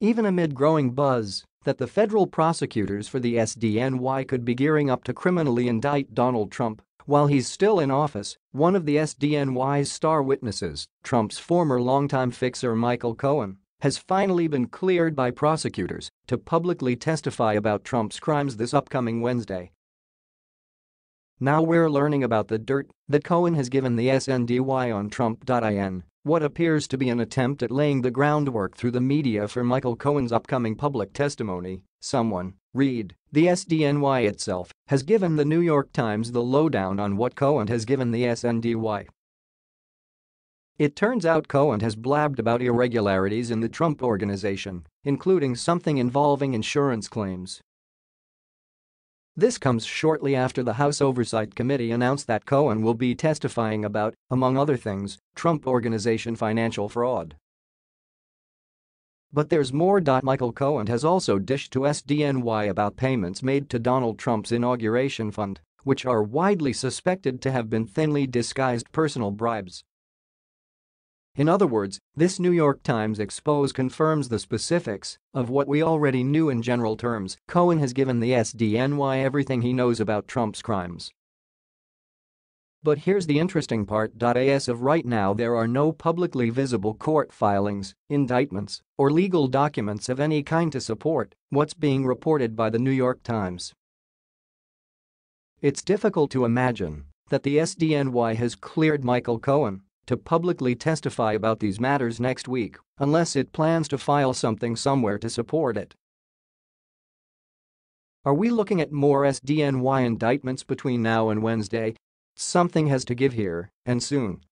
Even amid growing buzz that the federal prosecutors for the SDNY could be gearing up to criminally indict Donald Trump while he's still in office, one of the SDNY's star witnesses, Trump's former longtime fixer Michael Cohen, has finally been cleared by prosecutors to publicly testify about Trump's crimes this upcoming Wednesday. Now we're learning about the dirt that Cohen has given the SNDY on Trump.in, what appears to be an attempt at laying the groundwork through the media for Michael Cohen's upcoming public testimony, someone, read, the SDNY itself, has given the New York Times the lowdown on what Cohen has given the SNDY. It turns out Cohen has blabbed about irregularities in the Trump organization, including something involving insurance claims this comes shortly after the House Oversight Committee announced that Cohen will be testifying about, among other things, Trump Organization financial fraud. But there's more. Michael Cohen has also dished to SDNY about payments made to Donald Trump's inauguration fund, which are widely suspected to have been thinly disguised personal bribes. In other words, this New York Times expose confirms the specifics of what we already knew in general terms. Cohen has given the SDNY everything he knows about Trump's crimes. But here's the interesting part. As of right now there are no publicly visible court filings, indictments, or legal documents of any kind to support what's being reported by the New York Times. It's difficult to imagine that the SDNY has cleared Michael Cohen to publicly testify about these matters next week unless it plans to file something somewhere to support it. Are we looking at more SDNY indictments between now and Wednesday? Something has to give here, and soon.